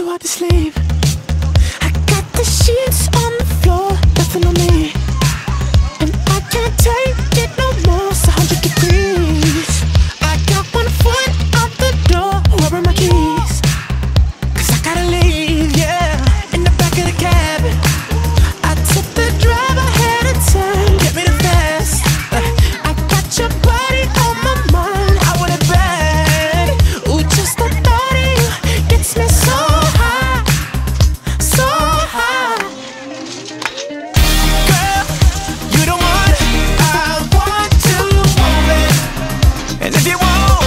too hard to sleep want.